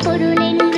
பொருளென்ன